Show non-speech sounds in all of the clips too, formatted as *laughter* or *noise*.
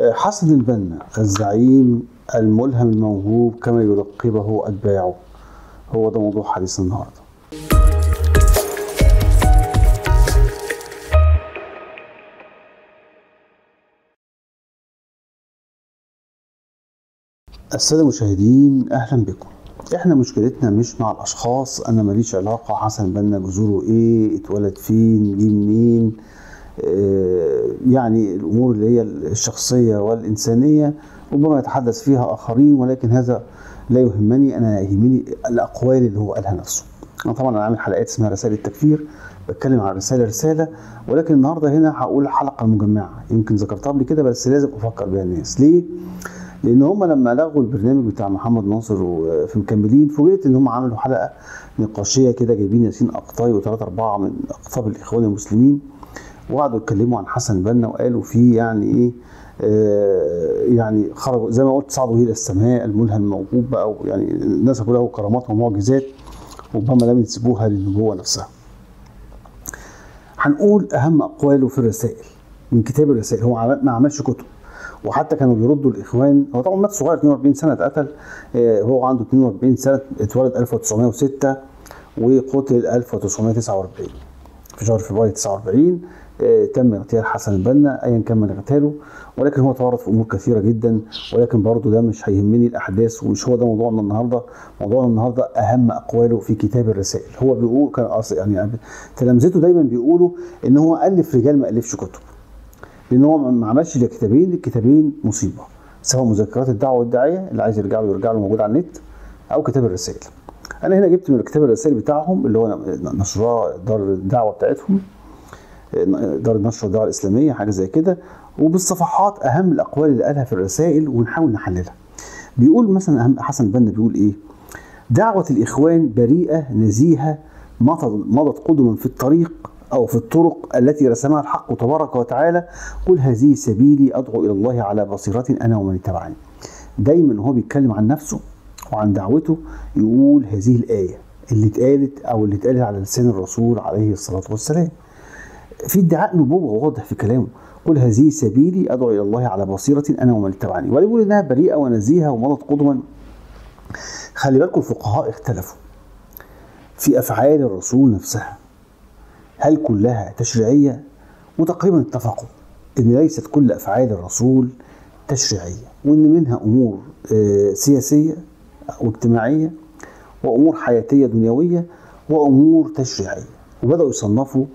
حسن البنا الزعيم الملهم الموهوب كما يلقبه أتباعه هو ده موضوع حديث النهارده. السادة المشاهدين أهلا بكم. إحنا مشكلتنا مش مع الأشخاص أنا ماليش علاقة حسن بنا جذوره إيه اتولد فين جه منين. يعني الأمور اللي هي الشخصية والإنسانية ربما يتحدث فيها آخرين ولكن هذا لا يهمني أنا يهمني الأقوال اللي هو قالها نفسه. أنا طبعا أنا عامل حلقات اسمها رسائل التكفير بتكلم عن رسالة رسالة ولكن النهارده هنا هقول حلقة مجمعة. يمكن ذكرتها قبل كده بس لازم أفكر بيها الناس. ليه؟ لأن هم لما لغوا البرنامج بتاع محمد ناصر وفي مكملين فوجئت إن هم عملوا حلقة نقاشية كده جايبين ياسين أقطاي وثلاثة أربعة من أقطاب الإخوان المسلمين. وقعدوا يتكلموا عن حسن بنا وقالوا فيه يعني إيه آه يعني خرجوا زي ما قلت صعدوا إلى السماء الملهم الموهوب بقى يعني نسبوا له كرامات ومعجزات ربما لم ينسبوها للنبوة نفسها. هنقول أهم أقواله في الرسائل من كتاب الرسائل هو ما عملش كتب وحتى كانوا بيردوا الإخوان هو طبعا مات صغير 42 سنة اتقتل آه، هو عنده 42 سنة اتولد 1906 وقتل 1949 في شهر فبراير 49 آه، تم اغتيال حسن البنا ايا كان من اغتاله ولكن هو تورط في أمور كثيرة جدا ولكن برضه ده مش هيهمني الأحداث ومش هو ده موضوعنا النهارده. موضوعنا النهارده أهم أقواله في كتاب الرسائل. هو بيقول كان يعني تلامذته دايما بيقولوا إن هو ألف رجال ما ألفش كتب. لأن هو ما عملش إلا كتابين الكتابين مصيبة سواء مذكرات الدعوة والداعية اللي عايز يرجع له يرجع له موجود على النت أو كتاب الرسائل. أنا هنا جبت من كتاب الرسائل بتاعهم اللي هو نشراه دار الدعوة بتاعتهم. دار النشر الدعوه الإسلامية حاجة زي كده. وبالصفحات أهم الأقوال اللي قالها في الرسائل ونحاول نحللها. بيقول مثلا أهم حسن البنا بيقول إيه؟ دعوة الإخوان بريئة نزيهة مضت مضت قدما في الطريق أو في الطرق التي رسمها الحق تبارك وتعالى. قل هذه سبيلي أدعو إلى الله على بصيرة أنا ومن اتبعني. دايما هو بيتكلم عن نفسه وعن دعوته يقول هذه الآية اللي اتقالت أو اللي اتقالت على لسان الرسول عليه الصلاة والسلام. في ادعاء نبوة واضح في كلامه. قل هذه سبيلي أدعو إلى الله على بصيرة أنا ومن اتبعني. ويقول إنها بريئة ونزيهة ومضت قدما. خلي بالكم الفقهاء اختلفوا في أفعال الرسول نفسها. هل كلها تشريعية؟ وتقريبا اتفقوا إن ليست كل أفعال الرسول تشريعية وإن منها أمور آه، سياسية واجتماعية وأمور حياتية دنيوية وأمور تشريعية. وبدأوا يصنفوا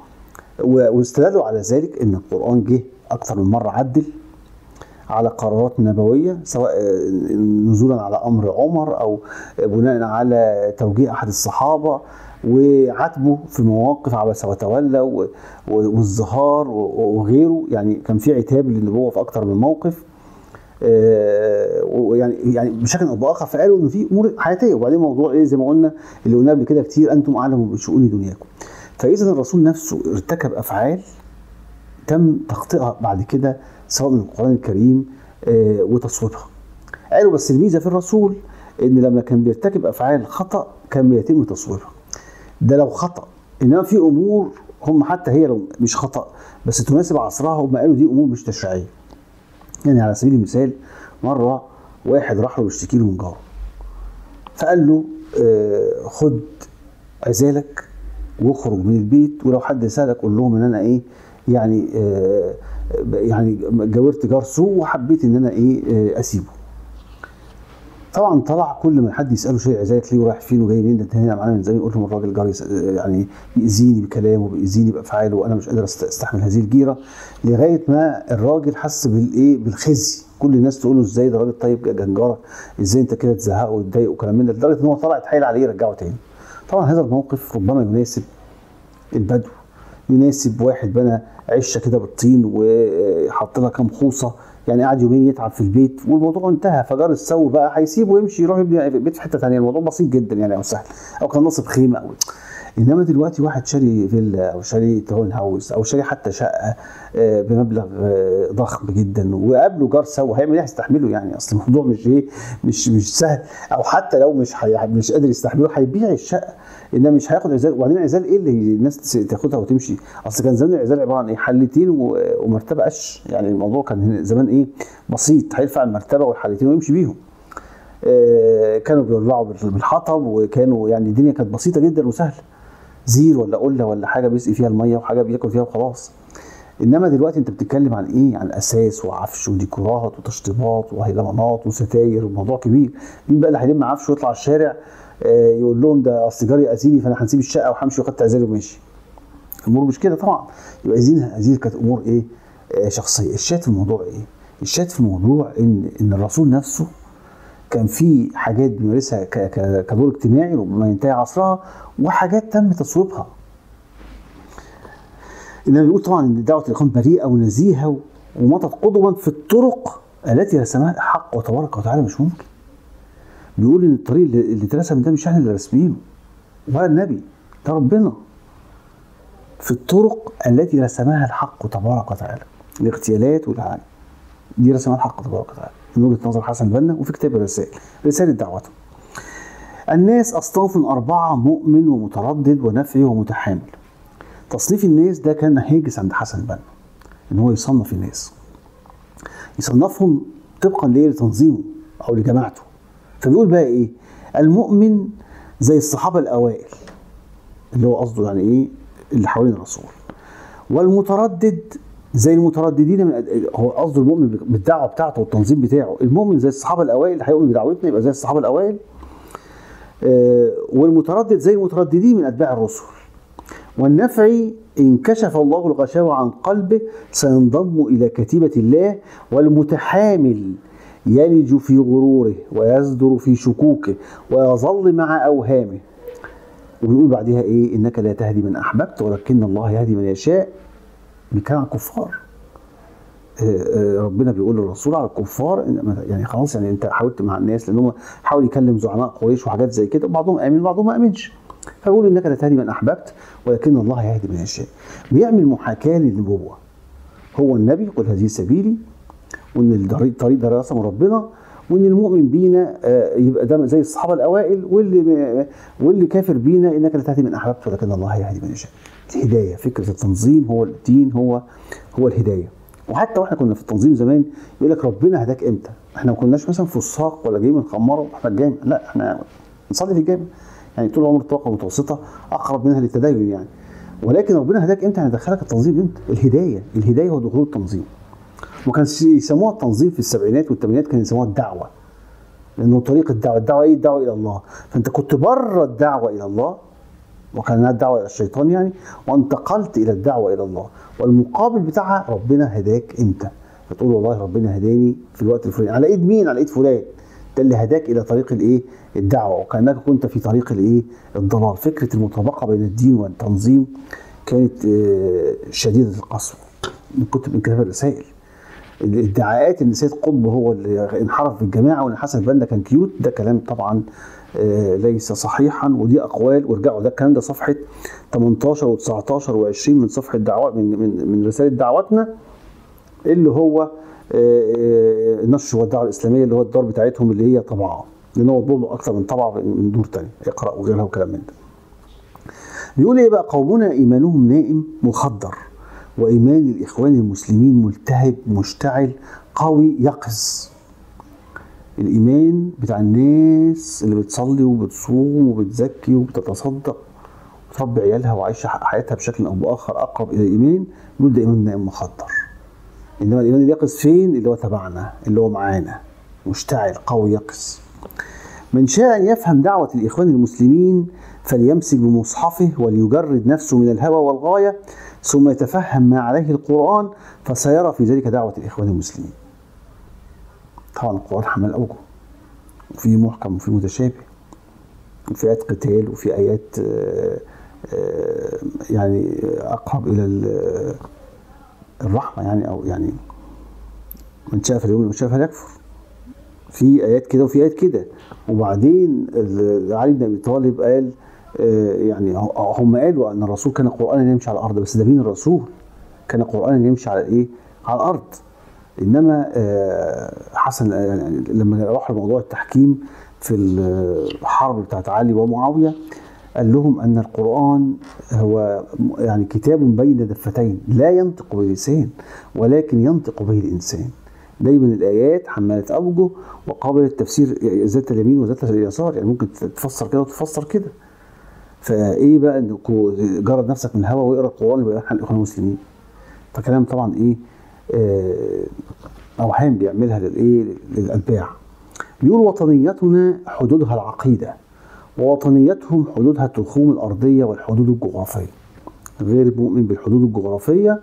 واستدلوا على ذلك إن القرآن جه أكثر من مرة عدل على قرارات نبوية سواء آه، نزولا على أمر عمر أو بناء على توجيه أحد الصحابة وعاتبه في مواقف عبس وتولى و- و- والزهار و- وغيره. يعني كان في عتاب للنبوة في أكثر من موقف. آه، ويعني يعني بشكل أو بآخر فقالوا إن في أمور حياتية. وبعدين موضوع إيه؟ زي ما قلنا اللي قلناه قبل كده كتير أنتم أعلم بشؤون دنياكم. فاذا الرسول نفسه ارتكب أفعال تم تخطئها بعد كده سواء من القرآن الكريم آه، وتصويبها. قالوا بس الميزة في الرسول إن لما كان بيرتكب أفعال خطأ كان بيتم تصويبها. ده لو خطأ. إنما في أمور هم حتى هي لو مش خطأ بس تناسب عصرها هم قالوا دي أمور مش تشريعية. يعني على سبيل المثال مرة واحد راح له يشتكي له من جاره. فقال له آه، خد عزالك واخرج من البيت ولو حد سألك قول لهم إن أنا إيه يعني آه يعني جاورت جار سوء وحبيت إن أنا إيه آه أسيبه. طبعا طلع كل ما حد يسأله شيء عزالك ليه ورايح فين وجاي منين ده انت هنا معانا من زمان يقول لهم الراجل جاري يعني بيأذيني بكلامه بيأذيني بأفعاله وأنا مش قادر أستحمل هذه الجيرة لغاية ما الراجل حس بالايه بالخزي. كل الناس تقول له إزاي ده راجل طيب جنجارك إزاي أنت كده تزهقه وتضايقه وكلام من ده لدرجة إن هو طلع اتحايل عليه يرجعه تاني. طبعا هذا الموقف ربما يناسب البدو يناسب واحد بنى عشة كده بالطين وحط لها كام خوصة يعني قعد يومين يتعب في البيت والموضوع انتهى فجار السو بقى هيسيبه ويمشي يروح يبني بيت في حتة ثانية الموضوع بسيط جدا يعني أو سهل أو كان نصب خيمة أو إنما دلوقتي واحد شاري فيلا أو شاري تاون هاوس أو شاري حتى شقة آه، بمبلغ آه، ضخم جدا. وقابله جار سوا هيعمل إيه؟ هيستحمله يعني. أصل الموضوع مش إيه؟ مش مش سهل. أو حتى لو مش حي... مش قادر يستحمله هيبيع الشقة. إنما مش هياخد عزال. وبعدين عزال إيه اللي الناس تاخدها وتمشي؟ أصل كان زمان العزال عبارة عن إيه؟ حلتين و- ومرتبة قش. يعني الموضوع كان زمان إيه؟ بسيط. هيدفع المرتبة والحلتين ويمشي بيهم. آه، كانوا بيولعوا بال- بالحطب وكانوا يعني الدنيا كانت بسيطة جدا وسهله زير ولا قله ولا حاجة بيسقي فيها المية وحاجة بياكل فيها وخلاص. إنما دلوقتي أنت بتتكلم عن إيه؟ عن أساس وعفش وديكورات وتشطيبات وهيلمانات وستاير وموضوع كبير. مين بقى اللي هيلم عفش ويطلع الشارع آه، يقول لهم ده أصل جاري اذيني فأنا هنسيب الشقة وهمشي واخدت عزالي وماشي. الأمور مش كده طبعا. يبقى عايزين هذه كانت أمور إيه؟ آه، شخصية. الشات في الموضوع إيه؟ الشات في الموضوع إن إن الرسول نفسه كان في حاجات بيمارسها كدور اجتماعي ربما ينتهي عصرها وحاجات تم تصويبها. إنما بيقول طبعا إن دعوة الإخوان بريئة ونزيهة و- ومضت قدما في الطرق التي رسمها الحق وتبارك وتعالى مش ممكن. بيقول إن الطريق اللي اترسم ده مش إحنا اللي راسمينه ولا النبي ده ربنا. في الطرق التي رسمها الحق تبارك وتعالى الاغتيالات والحاجات دي رسمها الحق تبارك وتعالى. من وجهة نظر حسن البنا وفي كتاب الرسائل. رسالة دعوته الناس اصناف أربعة مؤمن ومتردد ونفعي ومتحامل. تصنيف الناس ده كان هاجس عند حسن البنا إن هو يصنف الناس. يصنفهم طبقا لتنظيمه أو لجماعته. فبيقول بقى إيه؟ المؤمن زي الصحابة الأوائل اللي هو قصده يعني إيه؟ اللي حوالين الرسول. والمتردد زي المترددين من هو قصده المؤمن بالدعوة بتاعته والتنظيم بتاعه. المؤمن زي الصحابة الأوائل اللي هيؤمن بدعوتنا يبقى زي الصحابة الأوائل. آه، والمتردد زي المترددين من أتباع الرسل. والنفعي إن كشف الله الغشاوة عن قلبه سينضم إلى كتيبة الله والمتحامل يلج في غروره ويزدر في شكوكه ويظل مع أوهامه. وبيقول بعدها إيه؟ إنك لا تهدي من أحببت ولكن الله يهدي من يشاء. بيتكلم عن الكفار آه، آه، ربنا بيقول للرسول على الكفار يعني خلاص يعني أنت حاولت مع الناس لأن هم حاول يكلم زعماء قريش وحاجات زي كده وبعضهم آمن وبعضهم ما آمنش. فبيقول إنك تهدي من أحببت ولكن الله يهدي من يشاء. بيعمل محاكاة للنبوة. هو النبي قل هذه سبيلي وإن الطريق الطريق ده رسمه ربنا وإن المؤمن بينا آه، يبقى ده زي الصحابة الأوائل واللي واللي كافر بينا إنك لا تهدي من أحببت ولكن الله يهدي من يشاء. الهدايه فكرة التنظيم هو الدين هو هو الهداية. وحتى وإحنا كنا في التنظيم زمان يقول لك ربنا هداك إمتى؟ إحنا ما كناش مثلا فساق ولا جايين بنخمره وإحنا الجامع لا إحنا نصلي في الجامع. يعني طول عمر الطاقه المتوسطه أقرب منها للتدين يعني. ولكن ربنا هداك إمتى؟ يعني دخلك التنظيم إمتى؟ الهداية. الهداية هو دخول التنظيم. وما كانش يسموها التنظيم في السبعينات والثمانينات كانوا يسموها الدعوة. لأنه طريق الدعوة. الدعوة إيه؟ الدعوة إلى الله. فأنت كنت بره الدعوة إلى الله وكانها الدعوه إلى الشيطان يعني وانتقلت إلى الدعوة إلى الله. والمقابل بتاعها ربنا هداك إمتى فتقول والله ربنا هداني في الوقت الفلاني. على إيد مين؟ على إيد فلان. ده اللي هداك إلى طريق الإيه؟ الدعوة. وكأنك كنت في طريق الإيه؟ الضلال. فكرة المطابقة بين الدين والتنظيم كانت آه، شديدة القسوة. من كتب من كتاب الرسائل. الادعاءات إن سيد قطب هو اللي انحرف في الجماعة وإن حسن البنا كان كيوت ده كلام طبعا آه، ليس صحيحا ودي أقوال وارجعوا ده الكلام ده صفحة 18 و19 و20 من صفحة دعوات من من من رسالة دعواتنا اللي هو آه، آه، النشر والدعوة الإسلامية اللي هو الدار بتاعتهم اللي هي طبعه لأن هو أكثر من طبعه من دور تاني اقرأ وغيرها وكلام من ده. بيقول إيه بقى قومنا إيمانهم نائم مخدر وإيمان الإخوان المسلمين ملتهب مشتعل قوي يقظ. الإيمان بتاع الناس اللي بتصلي وبتصوم وبتزكي وبتتصدق وتربي عيالها وعايشة حياتها بشكل أو بآخر أقرب إلى الإيمان يقول ده ايمان نائم مخدر. إنما الإيمان اليقظ فين؟ اللي هو تبعنا اللي هو معانا. مشتعل قوي يقظ. من شاء أن يفهم دعوة الإخوان المسلمين فليمسك بمصحفه وليجرد نفسه من الهوى والغاية ثم يتفهم ما عليه القرآن فسيرى في ذلك دعوة الإخوان المسلمين. طبعا القرآن حمل أوجه وفي محكم وفي متشابه وفي آيات قتال وفي آيات آه، آه، يعني أقرب إلى ال- الرحمة يعني أو يعني من شاء فليؤمن ومن شاء فليكفر في آيات كده وفي آيات كده. وبعدين علي بن أبي طالب قال آه، يعني ه- هم قالوا إن الرسول كان قرانا يمشي على الأرض بس ده مين الرسول؟ كان قرانا يمشي على إيه؟ على الأرض. إنما آه، حسن يعني لما راح لموضوع التحكيم في الحرب بتاعت علي ومعاوية قال لهم إن القرآن هو يعني كتاب بين دفتين لا ينطق بلسان ولكن ينطق به الإنسان. دايما الآيات حماله أوجه وقابله التفسير ذات اليمين وذات اليسار يعني ممكن تفسر كده وتفسر كده. فإيه بقى انك جرد نفسك من الهوا واقرأ القرآن إحنا الإخوان المسلمين. فكلام طبعا إيه آه، أوهام بيعملها للإيه للأتباع. بيقول وطنيتنا حدودها العقيدة ووطنيتهم حدودها التخوم الأرضية والحدود الجغرافية. غير مؤمن بالحدود الجغرافية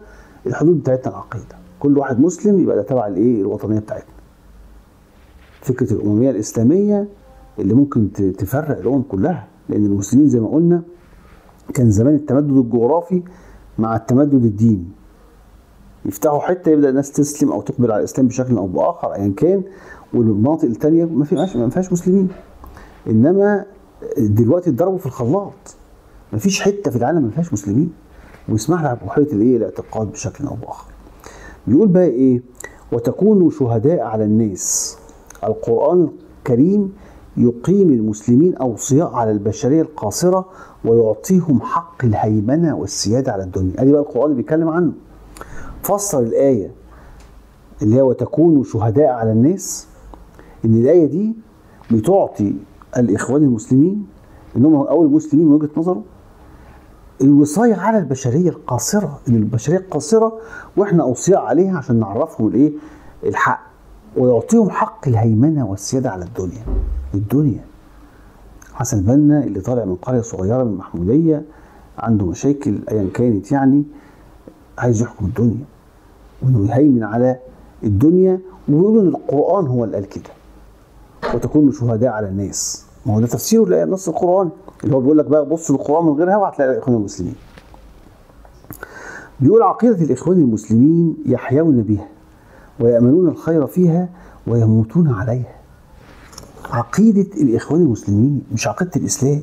الحدود بتاعتنا العقيدة. كل واحد مسلم يبقى ده تبع الإيه الوطنية بتاعتنا. فكرة الأممية الإسلامية اللي ممكن تفرق الأمم كلها. لأن المسلمين زي ما قلنا كان زمان التمدد الجغرافي مع التمدد الديني. يفتحوا حتة يبدأ الناس تسلم أو تقبل على الإسلام بشكل أو بآخر ايا كان والمناطق الثانية ما فيهاش ما فيهاش مسلمين. إنما دلوقتي اتضربوا في الخلاط. ما فيش حتة في العالم ما فيهاش مسلمين. ويسمح لها بحريه الإيه؟ الاعتقاد بشكل أو بآخر. بيقول بقى إيه؟ وتكونوا شهداء على الناس. القرآن الكريم يقيم المسلمين أوصياء على البشرية القاصرة ويعطيهم حق الهيمنة والسيادة على الدنيا. أدي بقى القرآن اللي بيتكلم عنه. فسر الآية اللي هي وتكونوا شهداء على الناس إن الآية دي بتعطي الإخوان المسلمين إنهم أو المسلمين من وجهة نظره الوصاية على البشرية القاصرة إن البشرية القاصرة وإحنا أوصياء عليها عشان نعرفهم الإيه؟ الحق. ويعطيهم حق الهيمنة والسيادة على الدنيا. الدنيا. حسن البنا اللي طالع من قرية صغيرة من المحمودية عنده مشاكل أيا كانت يعني عايز يحكم الدنيا. وإنه يهيمن على الدنيا ويقول إن القرآن هو اللي قال كده. وتكونوا شهداء على الناس. ما هو ده تفسيره لآية نص القرآن اللي هو بيقول لك بقى بص للقرآن من غير هوا هتلاقي الإخوان المسلمين. بيقول عقيدة الإخوان المسلمين يحيون بها. ويأملون الخير فيها ويموتون عليها. عقيدة الإخوان المسلمين مش عقيدة الإسلام.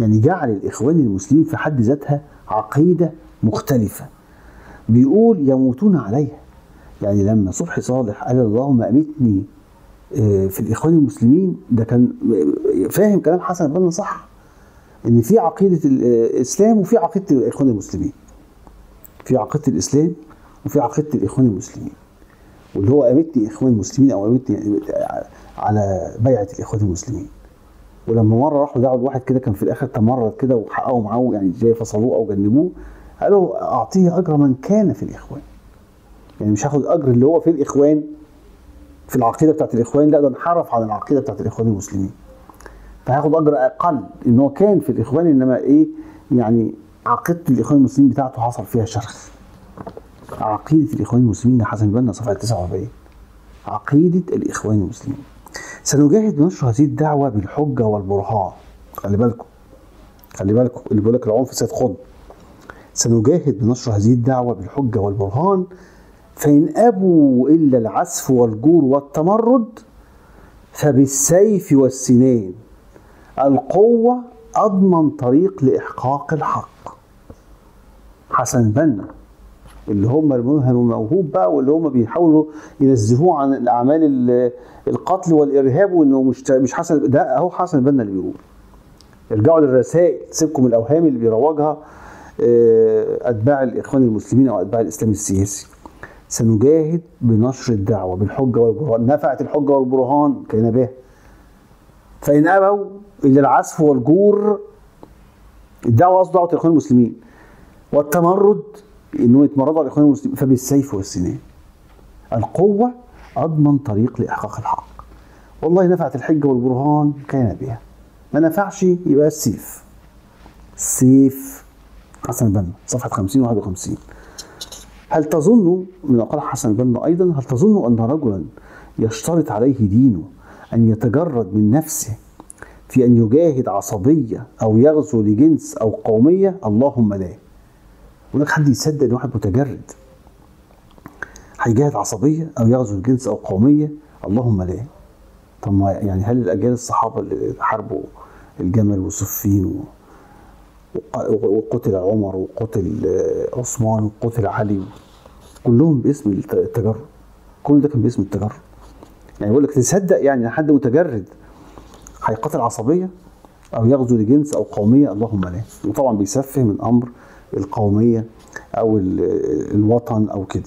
يعني جعل الإخوان المسلمين في حد ذاتها عقيدة مختلفة. بيقول يموتون عليها. يعني لما صبحي صالح قال اللهم أمتني في الإخوان المسلمين ده كان فاهم كلام حسن البنا صح. إن في عقيدة الإسلام وفي عقيدة الإخوان المسلمين في عقيدة الإسلام وفي عقيدة الإخوان المسلمين واللي هو امتني إخوان المسلمين أو امتني على بيعة الاخوان المسلمين. ولما مرة راحوا دعوا لواحد كده كان في الآخر تمرد كده وحققوا معاه يعني زي فصلوه أو جنبوه قالوا أعطيه أجر من كان في الإخوان. يعني مش هاخد أجر اللي هو في الإخوان في العقيدة بتاعت الإخوان لا ده انحرف عن العقيدة بتاعت الإخوان المسلمين. فهياخد أجر أقل إن هو كان في الإخوان إنما إيه يعني عقيدة الإخوان المسلمين بتاعته حصل فيها شرخ. عقيدة الإخوان المسلمين لحسن البنا صفحة 49 عقيدة الإخوان المسلمين. سنجاهد بنشر هذه الدعوة بالحجة والبرهان. خلي بالكم. خلي بالكم. اللي بيقول لك العنف سيد خد سنجاهد بنشر هذه الدعوة بالحجة والبرهان. فإن أبوا إلا العسف والجور والتمرد فبالسيف والسنين. القوة أضمن طريق لإحقاق الحق. حسن بنا اللي هم الموهم الموهوب بقى واللي هم بيحاولوا ينزهوه عن الأعمال القتل والإرهاب وإنه مش مش حسن ده أهو حسن بنا اللي بيقول ارجعوا للرسائل سيبكم الأوهام اللي بيروجها أتباع الإخوان المسلمين أو أتباع الإسلام السياسي. سنجاهد بنشر الدعوة بالحجة والبرهان. نفعت الحجة والبرهان كينا بها فإن أبوا إلا العسف والجور الدعوة قصد دعوة الإخوان المسلمين. والتمرد إنه يتمردوا على الإخوان المسلمين فبالسيف والسنان. القوة أضمن طريق لإحقاق الحق. والله نفعت الحجة والبرهان كان بها. ما نفعش يبقى السيف. السيف حسن البنا صفحة 50 و 51 هل تظن من أقل حسن البنا أيضا هل تظن أن رجلا يشترط عليه دينه أن يتجرد من نفسه في أن يجاهد عصبية أو يغزو لجنس أو قومية؟ اللهم لا. يقول لك حد يصدق إن واحد متجرد. هيجاهد عصبية أو يغزو لجنس أو قومية؟ اللهم لا. طب ما يعني هل الأجيال الصحابة اللي حاربوا الجمل والصفين وق- وقتل عمر وقتل آه، عثمان وقتل علي كلهم باسم الت- التجرد. كل ده كان باسم التجرد. يعني يقول لك تصدق يعني حد متجرد هيقاتل عصبية أو يغزو لجنس أو قومية؟ اللهم لا. وطبعا بيسفه من أمر القومية أو ال- الوطن أو كده.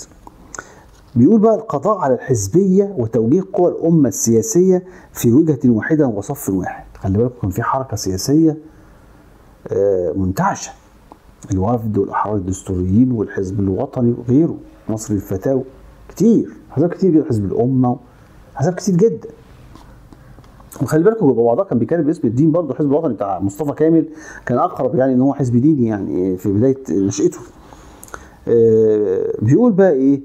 بيقول بقى القضاء على الحزبية وتوجيه قوى الأمة السياسية في وجهة واحدة وصف واحد. خلي بالكم كان في حركة سياسية آه، منتعشة. الوفد والاحرار الدستوريين والحزب الوطني وغيره. مصر الفتاوى. كتير. احزاب كتير جدا. حزب الأمة. احزاب كتير جدا. وخلي بالكم بعضها كان بيتكلم باسم الدين برضه الحزب الوطني بتاع مصطفى كامل كان أقرب يعني إن هو حزب ديني يعني في بداية نشأته. آه، بيقول بقى إيه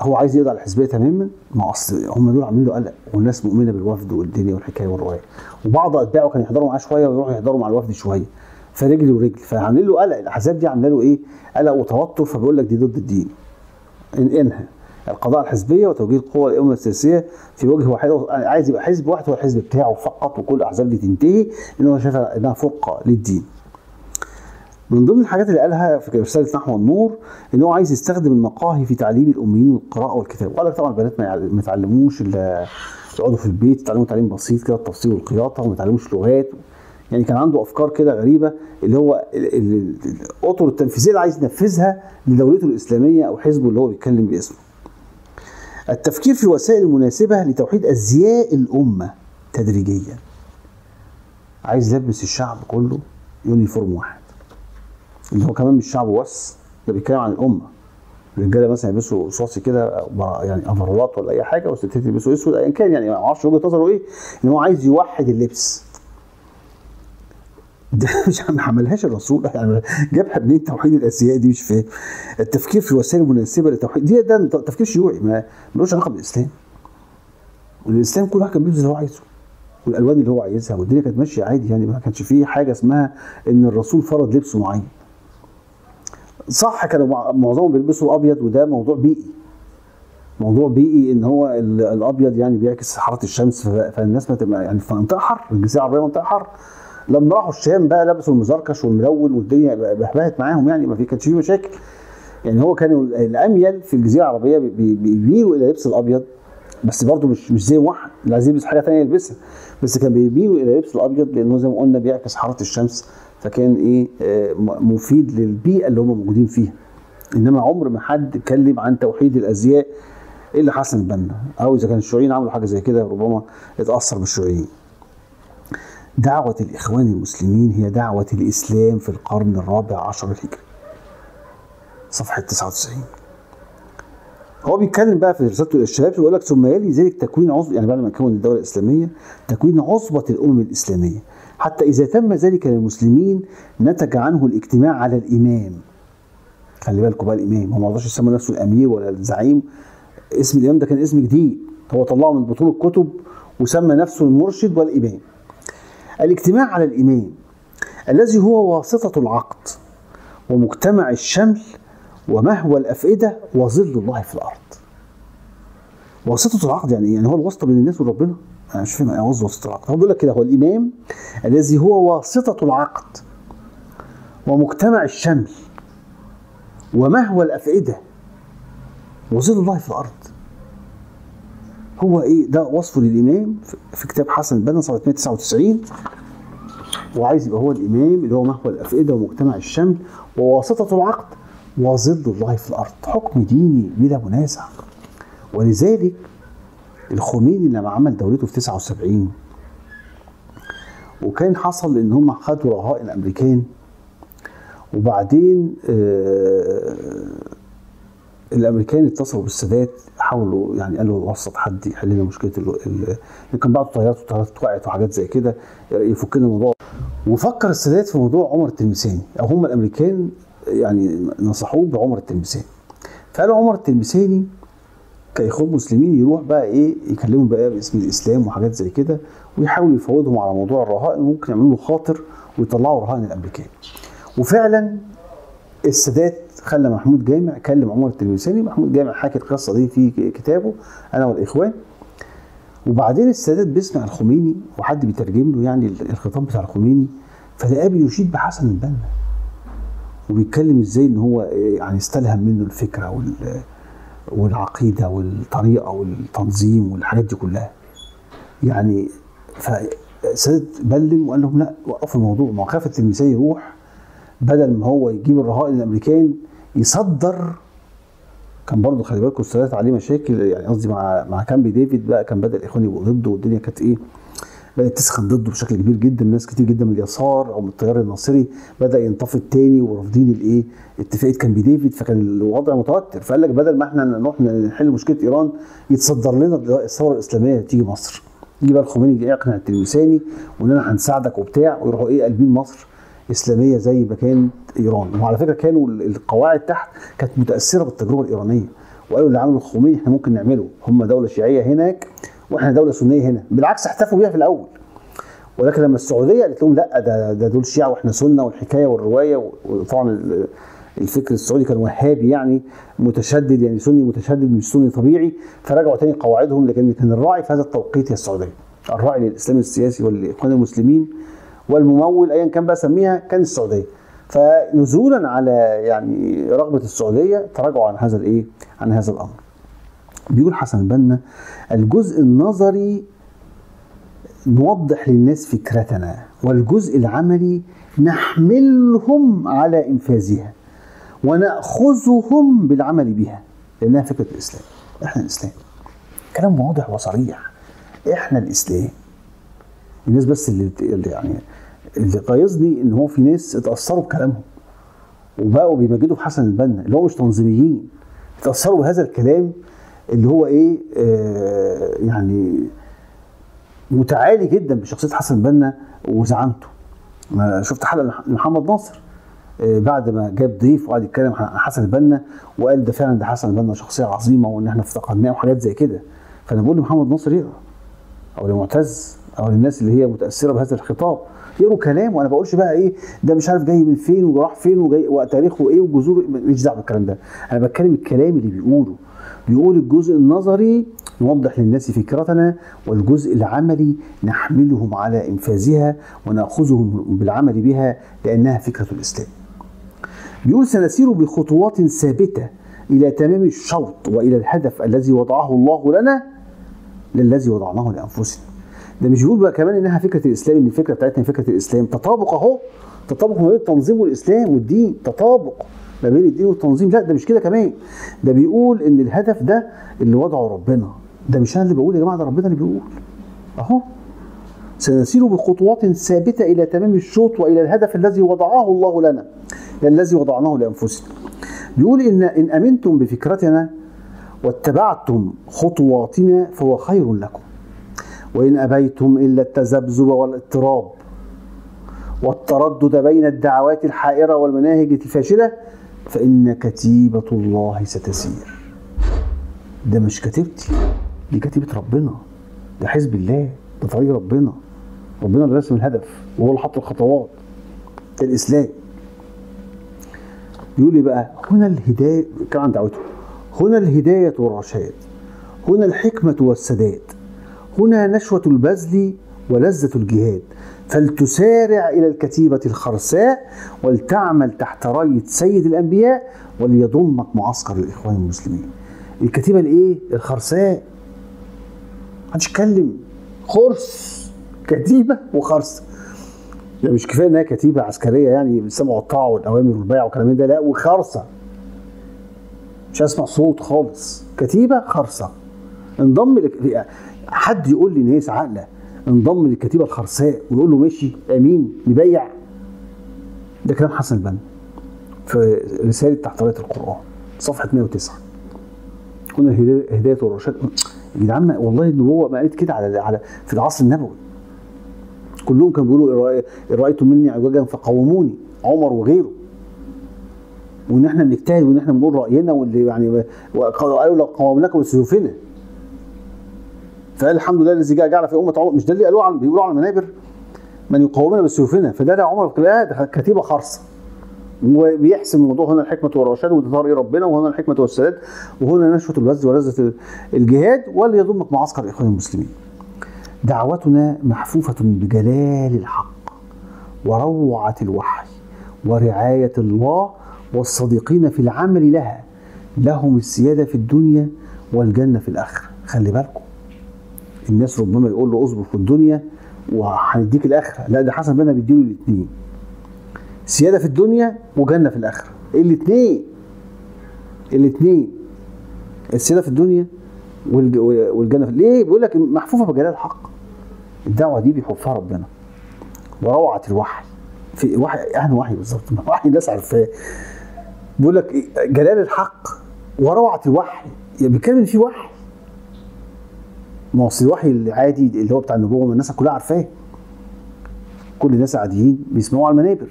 هو عايز يقضي على الحزبية تماما ما أصل هم دول عاملين له قلق والناس مؤمنة بالوفد والدنيا والحكاية والرواية. وبعض أتباعه كانوا يحضروا معاه شوية ويروحوا يحضروا مع الوفد شوية فرجل ورجل فعاملين له قلق الأحزاب دي عاملة له إيه قلق وتوتر فبيقول لك دي ضد الدين. إن انهى القضاء الحزبية وتوجيه القوى الامه السياسية في وجه واحد عايز يبقى حزب واحد هو الحزب بتاعه فقط وكل الأحزاب دي تنتهي لأن هو شايفها إنها فرقة للدين. من ضمن الحاجات اللي قالها في رسالة نحو النور إن هو عايز يستخدم المقاهي في تعليم الأميين القراءه والكتابة وقال لك طبعا البنات ما يتعلموش الا يقعدوا في البيت يتعلموا تعليم بسيط كده التفصيل والخياطة وما يتعلموش لغات يعني كان عنده أفكار كده غريبة اللي هو ال- ال- الأطر التنفيذية اللي عايز ينفذها لدولته الإسلامية أو حزبه اللي هو بيتكلم باسمه. التفكير في الوسائل المناسبة لتوحيد أزياء الأمة تدريجيا. عايز يلبس الشعب كله يونيفورم واحد. اللي هو كمان مش شعب بس ده بيتكلم عن الأمة. الرجالة مثلا يلبسوا رصاصي كده يعني أفرولات ولا أي حاجة والستات يلبسوا أسود ايا كان يعني ما أعرفش وجهة نظره إيه إن هو عايز يوحد اللبس. ده مش ما عملهاش الرسول. يعني جابها منين توحيد الازياء دي مش فاهم التفكير في الوسائل المناسبه للتوحيد دي ده تفكير شيوعي ما ملوش علاقة بالإسلام. والإسلام كل واحد كان بيلبس اللي هو عايزه والألوان اللي هو عايزها والدنيا كانت ماشية عادي يعني ما كانش فيه حاجة اسمها إن الرسول فرض لبس معين. صح كانوا مع- معظمهم بيلبسوا أبيض وده موضوع بيئي. موضوع بيئي إن هو ال- الأبيض يعني بيعكس حرارة الشمس فالناس ما تبقى يعني في منطقة حر الجزيرة العربية منطقة حر. لما راحوا الشام بقى لبسوا المزركش والملون والدنيا بهبهت معاهم يعني ما في كانش فيه مشاكل. يعني هو كان الأميل في الجزيرة العربية بي- بي- بيميلوا إلى لبس الأبيض بس برضه مش مش زي واحد اللي عايز يلبس حاجة ثانية يلبسها. بس كان بيميلوا إلى لبس الأبيض لأنه زي ما قلنا بيعكس حرارة الشمس فكان إيه آه، مفيد للبيئة اللي هم موجودين فيها. إنما عمر ما حد اتكلم عن توحيد الأزياء إلا حسن البنا أو إذا كان الشيوعيين عملوا حاجة زي كده ربما اتأثر بالشيوعيين. دعوة الإخوان المسلمين هي دعوة الإسلام في القرن الرابع عشر الهجري. صفحة 99 هو بيتكلم بقى في رسالته للشباب بيقول لك ثم يلي ذلك تكوين عصبة يعني بعد ما كون الدولة الإسلامية تكوين عصبة الأمم الإسلامية. حتى إذا تم ذلك للمسلمين نتج عنه الاجتماع على الإمام. خلي بالكم بقى الإمام هو ما رضاش يسمى نفسه الأمير ولا الزعيم. اسم الإمام ده كان اسم جديد. هو طلعه من بطون الكتب وسمى نفسه المرشد والإمام. الاجتماع على الإمام الذي هو واسطة العقد ومجتمع الشمل ومهوى الأفئدة وظل الله في الأرض. واسطة العقد يعني إيه؟ يعني هو الواسطة بين الناس وربنا؟ أنا مش فاهم يعني واسطة العقد. هو بيقول لك كده هو الإمام الذي هو واسطة العقد ومجتمع الشمل ومهوى الأفئدة وظل الله في الأرض. هو إيه ده وصفه للإمام في- كتاب حسن البنا صفحة 199 وعايز يبقى هو الإمام اللي هو محور الأفئدة ومجتمع الشمل وواسطة العقد وظل الله في الأرض. حكم ديني بلا منازع. ولذلك الخميني لما عمل دولته في 79 وكان حصل إن هم خدوا رهائن الامريكان وبعدين آه الأمريكان اتصلوا بالسادات حاولوا يعني قالوا وسط حد يحل لنا مشكلة ال... كان بعض الطيارات والطيارات وقعت وحاجات زي كده يفك لنا الموضوع. وفكر السادات في موضوع عمر التلمساني أو هم الأمريكان يعني نصحوه بعمر التلمساني. فقالوا عمر التلمساني كإخوان مسلمين يروح بقى إيه يكلمهم بقى باسم الإسلام وحاجات زي كده ويحاولوا يفوضهم على موضوع الرهائن وممكن يعملوا خاطر ويطلعوا رهائن الأمريكان. وفعلا السادات خلى محمود جامع كلم عمر التلمساني محمود جامع حكى القصة دي في كتابه أنا والإخوان. وبعدين السادات بيسمع الخميني وحد بيترجم له يعني الخطاب بتاع الخميني فلقاه بيشيد بحسن البنا. وبيتكلم إزاي إن هو يعني استلهم منه الفكرة وال والعقيدة والطريقة والتنظيم والحاجات دي كلها. يعني فسيد بلم وقال لهم لأ وقفوا الموضوع. ما خاف التلميذي يروح بدل ما هو يجيب الرهائن الأمريكان يصدر. كان برضه خلي بالكم السادات عليه مشاكل يعني قصدي مع مع كامبي ديفيد بقى كان بدأ الاخوان يبقوا ضده والدنيا كانت إيه بدأت تسخن ضده بشكل كبير جدا ناس كتير جدا من اليسار أو من التيار الناصري بدأ ينتفض تاني ورافضين الإيه اتفاقية كامبي ديفيد. فكان الوضع متوتر فقال لك بدل ما إحنا نروح نحل مشكلة إيران يتصدر لنا الثورة الإسلامية تيجي مصر. يجي بقى الخميني يقنع التلمساني وإن أنا هنساعدك وبتاع ويروحوا إيه قلبين مصر. إسلامية زي ما كانت إيران. وعلى فكرة كانوا القواعد تحت كانت متأثرة بالتجربة الإيرانية. وقالوا اللي عمله الخميني إحنا ممكن نعمله. هم دولة شيعية هناك وإحنا دولة سنية هنا. بالعكس احتفوا بيها في الأول. ولكن لما السعودية قالت لهم لا ده ده دول شيعة وإحنا سنة والحكاية والرواية وطبعا الفكر السعودي كان وهابي يعني متشدد يعني سني متشدد مش سني طبيعي. فرجعوا تاني قواعدهم لكن كان الراعي في هذا التوقيت هي السعودية. الراعي للإسلام السياسي والاخوان المسلمين. والممول ايا كان بقى سميها كان السعودية. فنزولا على يعني رغبة السعودية تراجعوا عن هذا الإيه؟ عن هذا الأمر. بيقول حسن البنا الجزء النظري نوضح للناس فكرتنا والجزء العملي نحملهم على إنفاذها ونأخذهم بالعمل بها لأنها فكرة الإسلام. إحنا الإسلام. كلام واضح وصريح. إحنا الإسلام. الناس بس اللي, يعني اللي غيظني إن هو في ناس اتأثروا بكلامهم وبقوا بيمجدوا حسن البنا اللي هو مش تنظيميين اتأثروا بهذا الكلام اللي هو إيه آه يعني متعالي جدا بشخصية حسن البنا وزعامته. أنا شفت حلقة لمحمد ناصر آه بعد ما جاب ضيف وقعد يتكلم عن حسن البنا وقال ده فعلا ده حسن البنا شخصية عظيمة وإن إحنا افتقدناه وحاجات زي كده. فأنا بقول لمحمد ناصر يقرأ أو لمعتز. أو للناس اللي هي متأثرة بهذا الخطاب يقروا كلام وأنا بقولش بقى إيه ده مش عارف جاي من فين وراح فين وجاي وتاريخه إيه وجذوره ماليش دعوة بالكلام ده أنا بتكلم الكلام اللي بيقوله بيقول الجزء النظري نوضح للناس فكرتنا والجزء العملي نحملهم على إنفاذها ونأخذهم بالعمل بها لأنها فكرة الإسلام. بيقول سنسير بخطوات ثابتة إلى تمام الشوط وإلى الهدف الذي وضعه الله لنا للذي وضعناه لأنفسنا. ده مش بيقول بقى كمان إنها فكرة الإسلام إن الفكرة بتاعتنا فكرة الإسلام. تطابق أهو. تطابق ما بين التنظيم والإسلام والدين. تطابق ما بين الدين والتنظيم. لا ده مش كده كمان. ده بيقول إن الهدف ده اللي وضعه ربنا. ده مش أنا اللي بقول يا جماعة ده ربنا اللي بيقول. أهو. سنسير بخطوات ثابتة إلى تمام الشوط وإلى الهدف الذي وضعه الله لنا الذي وضعناه لأنفسنا. بيقول إن إن أمنتم بفكرتنا واتبعتم خطواتنا فهو خير لكم. وإن أبيتم إلا التذبذب والاضطراب والتردد بين الدعوات الحائرة والمناهج الفاشلة فإن كتيبة الله ستسير. ده مش كتيبتي دي كتيبة ربنا ده حزب الله ده طريق ربنا. ربنا اللي رسم الهدف وهو اللي حط الخطوات ده الإسلام. يقول لي بقى هنا الهداية كان عن دعوته هنا الهداية والرشاد هنا الحكمة والسداد. هنا نشوة البذل ولذة الجهاد. فلتسارع إلى الكتيبة الخرساء ولتعمل تحت راية سيد الأنبياء وليضمك معسكر الإخوان المسلمين. الكتيبة الإيه؟ الخرساء. محدش يتكلم. خرس. كتيبة وخرس. يعني مش كفاية إنها كتيبة عسكرية يعني السمع والطاعه والأوامر والبيع والكلام ده لا وخرصه مش هسمع صوت خالص. كتيبة خرصه انضم لك حد يقول لي ناس عاقلة انضم للكتيبة الخرساء ويقول له ماشي أمين نبيع. ده كلام حسن البنا في رسالة تحت رايه القرآن صفحة 109 كنا الهدايه والرشاد يا جدعان والله النبوه ما قالت كده على على في العصر النبوي. كلهم كانوا بيقولوا رأيتم مني اعوجا فقوموني عمر وغيره. وإن إحنا بنجتهد وإن إحنا بنقول رأينا واللي يعني قالوا لو قومناكم بسيوفنا فقال الحمد لله الذي جعل في أمة عمر. مش ده اللي قالوه عن بيقولوا على المنابر؟ من يقاومنا بسيوفنا فده ده عمر ده كتيبة خرصه وبيحسم الموضوع. هنا الحكمة والرشاد وده طريق ربنا وهنا الحكمة والسداد وهنا نشوة البذل ولذة الجهاد وليضمك معسكر الإخوان المسلمين. دعوتنا محفوفة بجلال الحق وروعة الوحي ورعاية الله والصادقين في العمل لها. لهم السيادة في الدنيا والجنة في الآخرة. خلي بالكم. الناس ربما يقول له اصبر في الدنيا وهنديك الآخرة. لا ده حسن بنا بيديله الاثنين. سيادة في الدنيا وجنة في الآخرة. الاثنين الاثنين. السيادة في الدنيا والج- والجنة في ليه؟ بيقول لك محفوفة بجلال الحق. الدعوة دي بيحفها ربنا. وروعة الوحي. في وحي أهل وحي بالظبط. *laughs* وحي الناس عارفاه. بيقول لك؟ جلال الحق وروعة الوحي. يعني بيتكلم في وحي. ما هو الوحي العادي اللي هو بتاع النبوة ما الناس كلها عارفاه. كل الناس عاديين بيسمعوا على المنابر.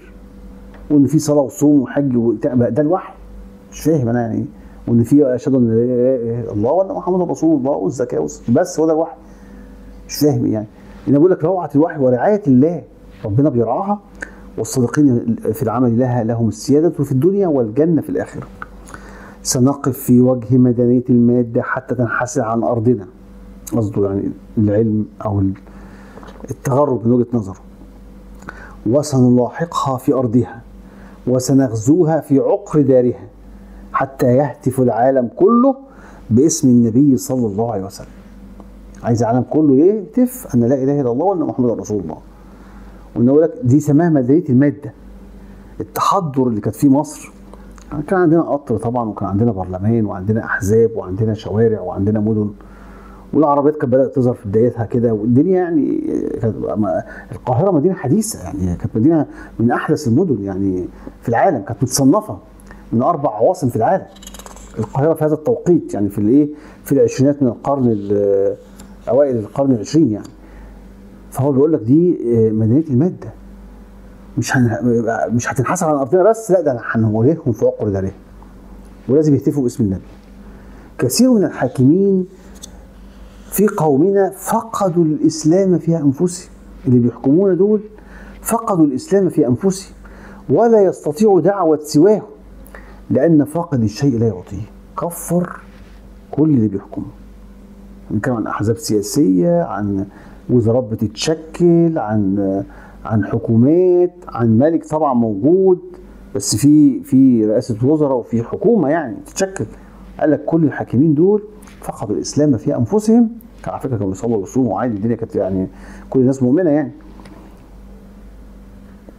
وإن في صلاة وصوم وحج وبتاع ده الوحي. مش فاهم أنا يعني. إيه وإن في أشهد أن الله وأن محمد رسول الله والزكاة بس هو ده الوحي. مش فاهم يعني. أنا بقول لك روعة الوحي ورعاية الله ربنا بيرعاها والصادقين في العمل لها لهم السيادة في الدنيا والجنة في الآخرة. سنقف في وجه مدنية المادة حتى تنحسر عن أرضنا. قصده يعني العلم أو التغرب من وجهة نظره. وسنلاحقها في أرضها وسنغزوها في عقر دارها حتى يهتف العالم كله باسم النبي صلى الله عليه وسلم. عايز العالم كله يهتف أن لا إله إلا الله وأن محمد رسول الله. وان أقول لك دي سماها مدنيه المادة. التحضر اللي كانت في مصر كان عندنا قطر طبعا وكان عندنا برلمان وعندنا أحزاب وعندنا شوارع وعندنا مدن. والعربيات كانت بدأت تظهر في بدايتها كده والدنيا يعني كانت القاهرة مدينة حديثة يعني كانت مدينة من أحدث المدن يعني في العالم كانت متصنفة من أربع عواصم في العالم. القاهرة في هذا التوقيت يعني في الإيه؟ في العشرينات من القرن ال- أوائل القرن العشرين يعني. فهو بيقول لك دي آه، مدينة المادة. مش هن... مش هتنحسر عن أرضنا بس لا ده هنواجههم في عقر دارهم ولازم يهتفوا باسم النبي. كثير من الحاكمين في قومنا فقدوا الإسلام في أنفسهم. اللي بيحكمونا دول فقدوا الإسلام في أنفسهم ولا يستطيعوا دعوة سواه لأن فاقد الشيء لا يعطيه. كفر كل اللي بيحكمه. بنتكلم عن أحزاب سياسية عن وزارات بتتشكل عن عن حكومات عن ملك طبعا موجود بس في في رئاسة وزراء وفي حكومة يعني تتشكل قال لك كل الحاكمين دول فقدوا الإسلام في أنفسهم. على فكرة كانوا بيصلوا ويصوموا عادي الدنيا كانت يعني كل الناس مؤمنة يعني.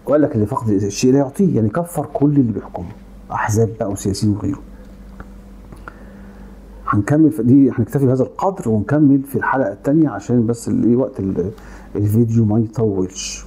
وقال لك اللي فقد الشيء لا يعطيه يعني كفر كل اللي بيحكمه أحزاب بقى وسياسيين وغيره. هنكمل في دي هنكتفي بهذا القدر ونكمل في الحلقة الثانية عشان بس الايه وقت ال- الفيديو ما يطولش.